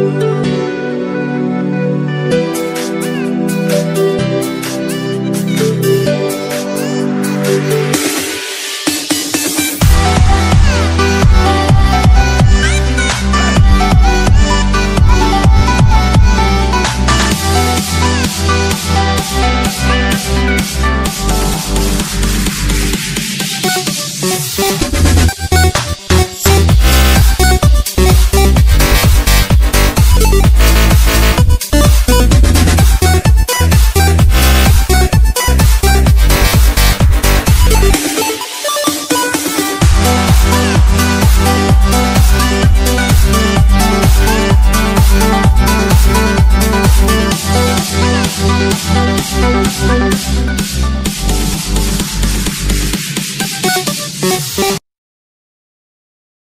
Música